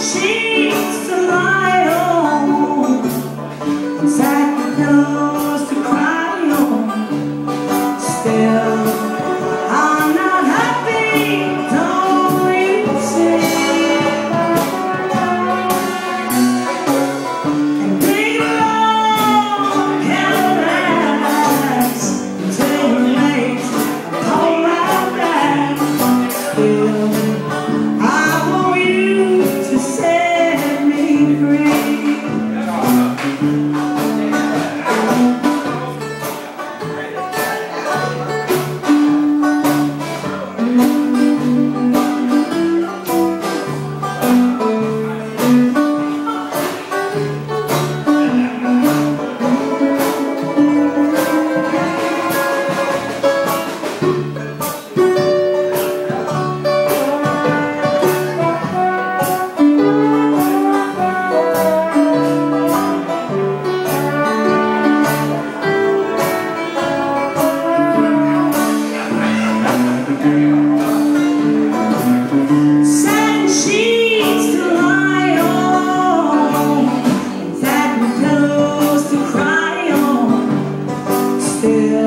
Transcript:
see I